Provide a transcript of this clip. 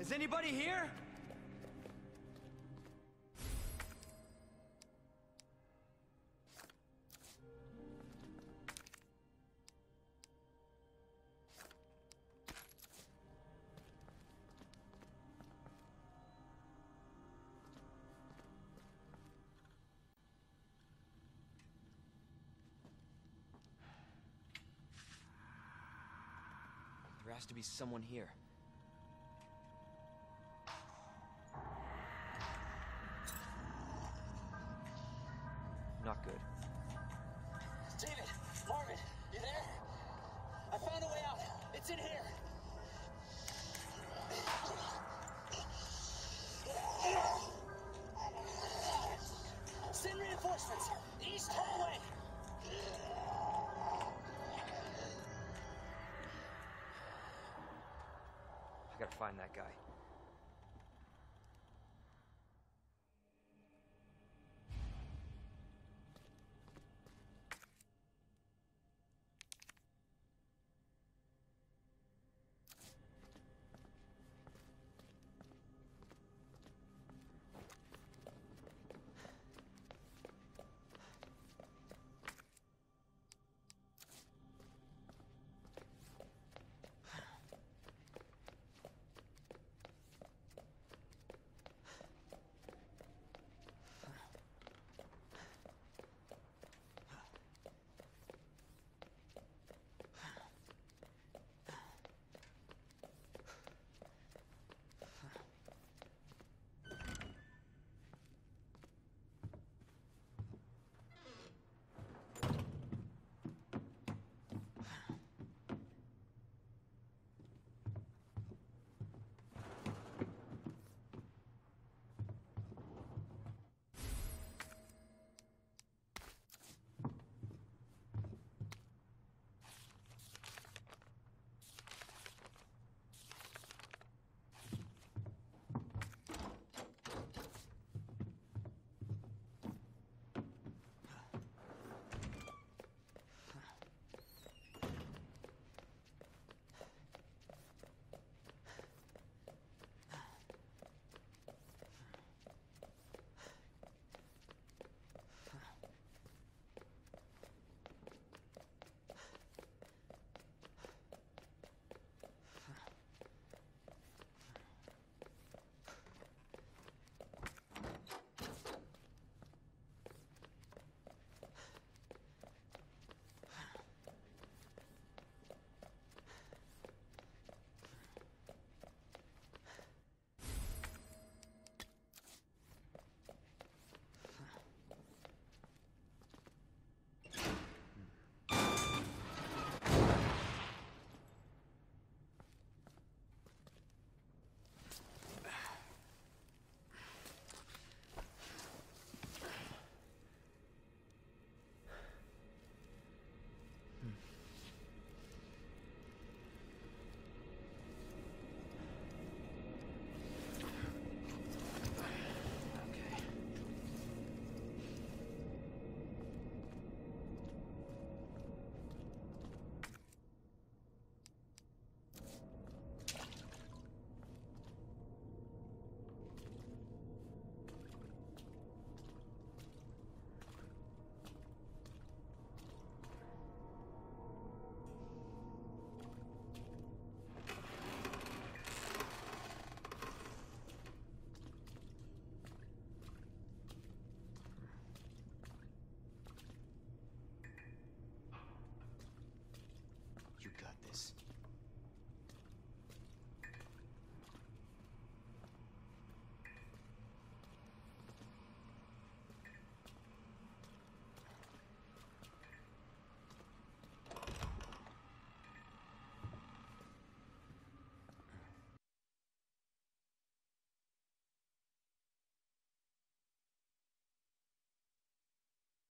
Is anybody here? There has to be someone here. Not good. David, Marvin, you there? I found a way out. It's in here. Send reinforcements. East hallway. I gotta find that guy.